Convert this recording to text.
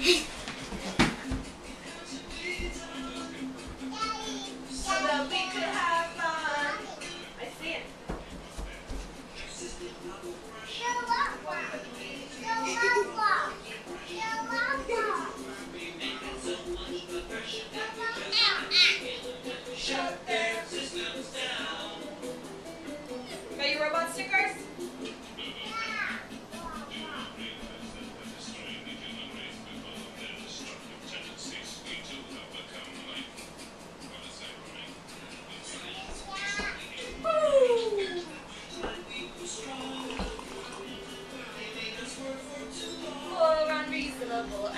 Hey. available